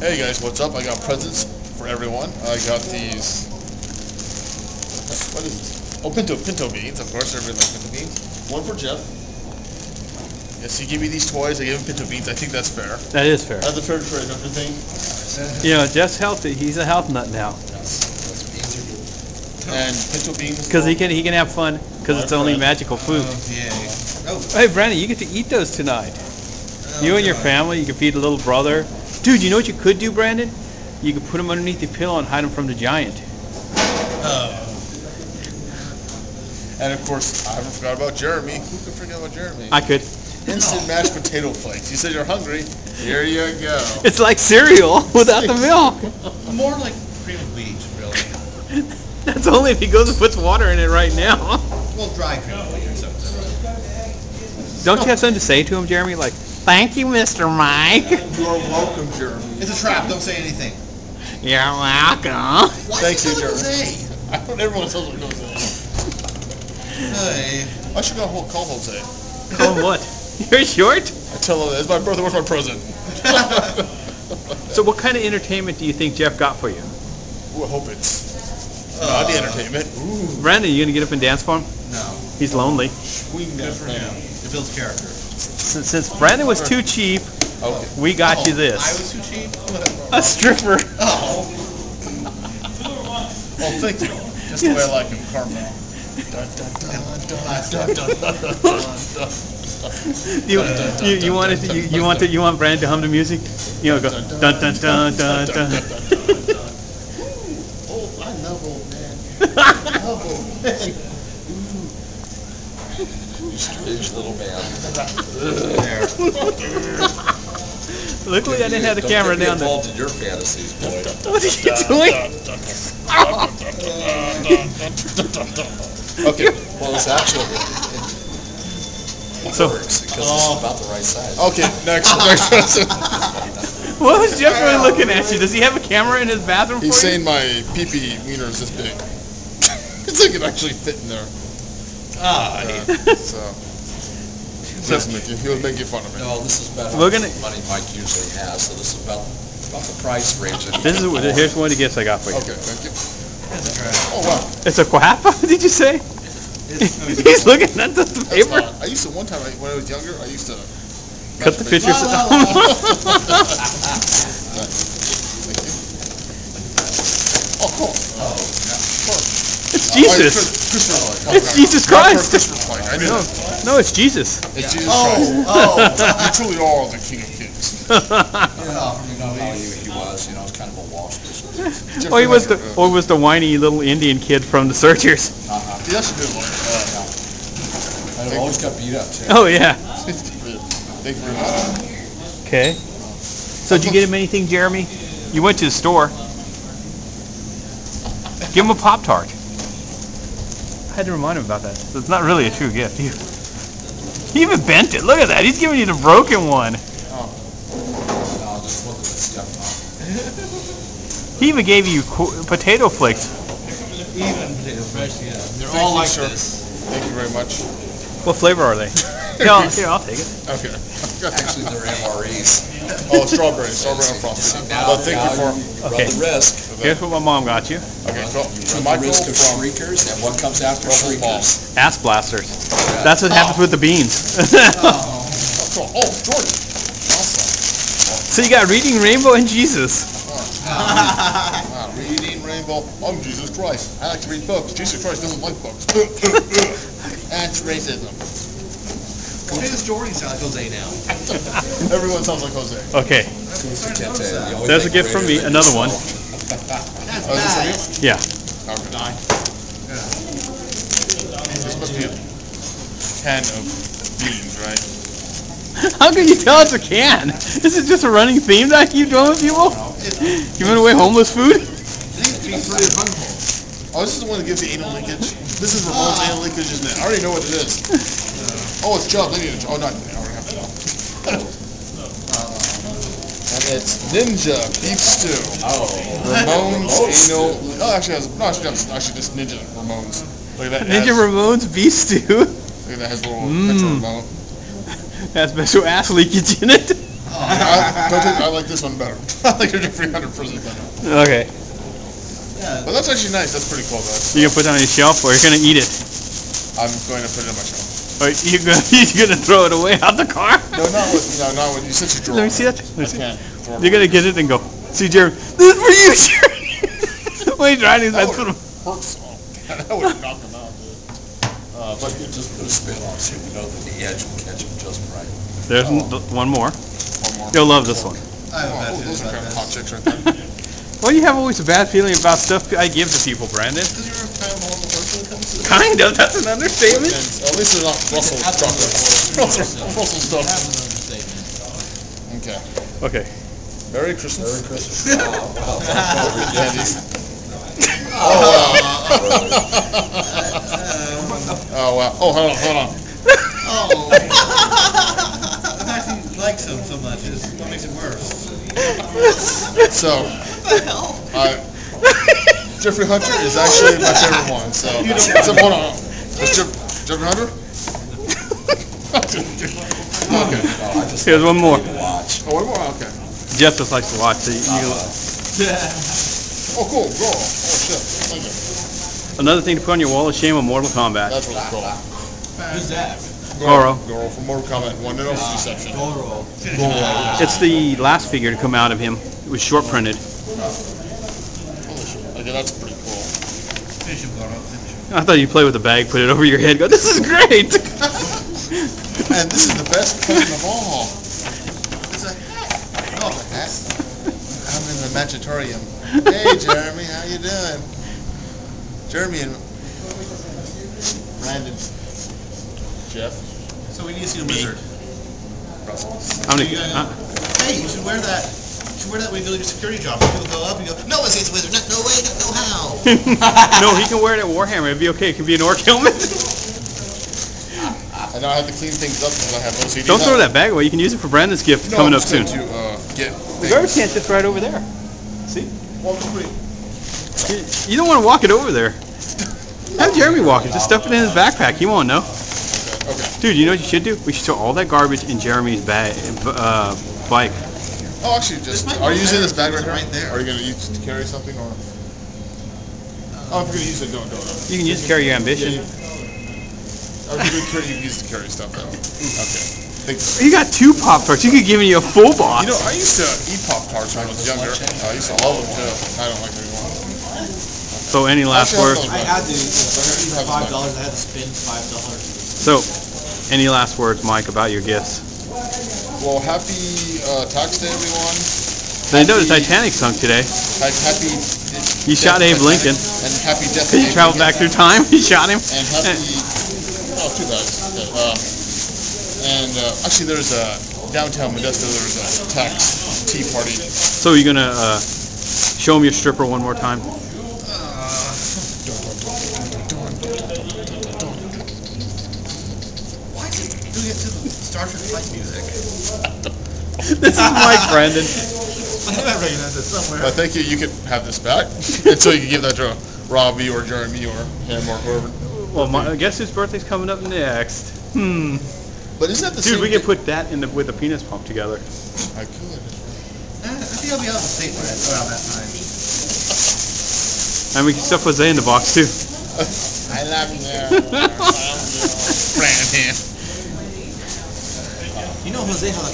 Hey guys, what's up? I got presents for everyone. I got these. What is this? Oh, pinto pinto beans. Of course, everybody likes pinto beans. One for Jeff. Yes, he gave me these toys. I gave him pinto beans. I think that's fair. That is fair. That's a fair trade, don't you think? You know, Jeff's healthy. He's a health nut now And pinto beans. because he can he can have fun because it's only magical food. Oh, yeah. Oh. Hey, Brandon, you get to eat those tonight. Oh, you and your family. You can feed a little brother. Dude, you know what you could do, Brandon? You could put them underneath the pillow and hide them from the giant. Oh. And of course, I haven't forgot about Jeremy. Who could forget about Jeremy? I could. Instant mashed potato flakes. You said you're hungry. Here you go. It's like cereal without the milk. More like cream of wheat, really. That's only if he goes and puts water in it right now. Well, dry cream of wheat or something. Don't you have something to say to him, Jeremy? Like, thank you, Mr. Mike. You're welcome, Jeremy. It's a trap. Don't say anything. You're welcome. Why Thanks, is it you, Jose? I don't. Everyone says what Jose. Hey. I should go ho- call Jose. Call him what? You're short? I tell him it's my birthday. Where's my present? So what kind of entertainment do you think Jeff got for you? Ooh, I hope it's uh, not the entertainment. Ooh, Brandon, you gonna get up and dance for him? No. He's lonely. queen Good for him. It builds character since, since Brandon was too cheap, okay. we got oh, you this. I was too cheap. a stripper. Oh. well, thank you. Just yes. the way I like him, Carmel. You, you, you want it to, you, you want to, you want Brandon to hum to music? You know, go dun dun dun dun dun. Oh, I love old man. I love old man. You strange little man. Luckily, I didn't have the Don't camera get me down there. involved in your fantasies, boy. What are you doing? Okay, Well, it's actually, it So, works because it's about the right size. okay, next, next present. what was Jeff really looking at you? Does he have a camera in his bathroom for He's you? saying my pee-pee wiener is this big. it's like it actually fit in there. Ah, Uh, so, listen, Mickey, he was making fun of me. No, this is better We're than gonna- the money Mike usually has, so this is about, about the price range. that he This is can what- afford. here's one of the gifts I got for you. Okay, thank you. that's a trap. Oh, wow. It's a guapa. Did you say? It's, He's looking at the That's paper. not, I used to, one time, I- when I was younger, I used to. Cut the masturbate- pictures. Thank you. Oh, cool. It's Oh, Jesus. Chris- Christopher. It's Jesus Not Christ. Christopher Plank. I knew No, that. no, it's Jesus. It's Jesus Oh, Christ. oh. You truly are the King of Kings. Yeah, You know how he, he was, you know, it's kind of a wash. Or he was the, or was the whiny little Indian kid from the Searchers. Uh-huh. He actually did one. Uh, And it always got beat up, too. Oh yeah. Thank you very much. Okay. So did you get him anything, Jeremy? You went to the store. Give him a Pop Tart. I had to remind him about that. So it's not really a true gift. He, he even bent it. Look at that. He's giving you the broken one. No, just look at this stuff. He even gave you qu- potato flakes. Even potato fresh, yeah. They're Thank all like sir. this. Thank you very much. What flavor are they? Here, I'll, here, I'll take it. Okay. Actually, they're MREs. Oh, strawberry, strawberry and frosting. But thank you for, Run Okay. the risk. Here's what my mom got you. okay, so, You so Michael risk of from, shriekers, and what comes after Russell shriekers? Ass blasters. That's what happens oh. with the beans. oh, cool. oh, Jordan. Awesome. so you got Reading Rainbow and Jesus. Wow, reading Rainbow. I'm Jesus Christ. I like to read books. Jesus Christ doesn't like books. That's racism. Why does Jordy sound like Jose now? Everyone sounds like Jose. Okay, Can't tell you. You always There's a gift from me, another one. Yourself. That's Oh, is this for you? yeah. Okay. This must be a can of beans, right? How can you tell it's a can? This is just a running theme that I keep doing with people? Giving away homeless food? Oh, this is the one that gives the anal leakage. This is Ramon's anal leakage, isn't it? I already know what it is. Uh, oh, it's Chubb. They need to. Oh, not. I already have to know. And it's Ninja Beef Stew. Oh, Ramon's Ramon's anal. Oh, actually, has, no, actually, that's actually just Ninja Ramones. Look at that. Ninja has, Ramones beef stew. Look at that. Has a little Mm. picture of. Has special ass leakage in it. I, don't I like this one better. I like your Jeffrey Hunter present better. Okay. Yeah. But that's actually nice. That's pretty cool, guys. You're gonna put it on your shelf or you're gonna eat it? I'm going to put it on my shelf. Or you gonna you gonna throw it away out the car? No, not with, no, not with, you said you draw. Let me see that. I Let me see. can't. Throw You're gonna get it and go. See, Jeremy, this is for you, Jeremy. when he's riding his That best would foot. hurt so. That would knock him out, dude. Uh, but You just put a spin on it, so you know that the edge will catch him just right. There's n- one more. one more. You'll love this one. I have a bad Oh, those feeling are about kind of hot this. chicks right there. Well, you have always a bad feeling about stuff I give to people, Brandon. Because you're kind of a horrible person when it comes to Kind of. That's an understatement. And At least they're not Russell chocolates. Russell, Russell stuff. That's an understatement. Okay. Okay. Merry Christmas. Merry Christmas. Candies. Oh, wow. oh, wow. Oh, hold on, hold on. Oh. The fact that he likes him so much is what makes it worse. So, uh, Jeffrey Hunter is actually my favorite one. So, so hold on. Is Jeff, Jeffrey Hunter? okay. No, I just Here's one more. watch. Oh, one more. Okay. Jeff just likes to watch. So you, you, Oh, cool. Go. Oh, shit. Thank you. another thing to put on your wall is Shame of Mortal Kombat. That's really cool. Who's that? Goro. Goro from Mortal Kombat 1 and 0 section. Goro. It's the last figure to come out of him. It was short printed. Holy shit. Okay, that's pretty cool. Finish him, Goro. Finish him. I thought you'd play with the bag, put it over your head, go, this is great! And this is the best present of all. It's a. Oh. I'm in the Magitorium. Hey, Jeremy, how you doing? Jeremy and Brandon, Jeff, So we need to see the wizard. Russell. How many, You uh, Hey, you should wear that. You should wear that when you go to your security job. People go up and go, no one sees a wizard. No, no way, no, no how. no, he can wear it at Warhammer, it'd be okay, it can be an orc helmet. And now I have to clean things up because I have OCD. Don't throw that bag away, you can use it for Brandon's gift No, coming I'm up just soon. going to uh, get The garbage can's just right over there. See? I'm You, you don't wanna walk it over there. Have Jeremy walk it, just stuff it in his backpack, he won't know. Okay. Dude, you know what you should do? We should throw all that garbage in Jeremy's bag, uh, bike. Oh, actually, just are you using this bag right it was here? right there. Are you going to use it to carry something or? Oh, if you're going to use it, don't, don't. don't. You can use it to carry your ambition. Or if you're going to carry, you use it to carry stuff. Though. Okay. Thank you. You got two Pop Tarts, you could give me a full box. You know, I used to eat Pop Tarts when I was younger. I used to love them too. I don't like them anymore. So any last Actually, words? I I had to. Have five dollars, I had to spend five dollars. So, any last words, Mike, about your gifts? Well, happy uh, tax day, everyone. I know the Titanic sunk today. Happy. You shot Abe Lincoln. And happy death. Did to you travel back through time? You shot him? And happy. Oh, too bad. Okay, uh, and uh, actually, there's a downtown Modesto. There's a tax tea party. So you're gonna uh, show him your stripper one more time? Why is it doing it to the Star Trek fight music? This is Mike Brandon. I recognize it somewhere. But thank you. You can have this back until you can give that to Robbie or Jeremy or him or whoever. Well, my, guess whose birthday's coming up next? Hmm. But isn't that the Dude, same? we could put that in the with the penis pump together. I could. I think I'll be out of the state by around that time. And we can stuff Jose in the box too. I love you. Brandon. You know Jose has a